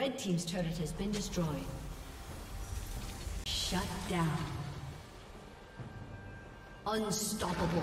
Red Team's turret has been destroyed. Shut down. Unstoppable.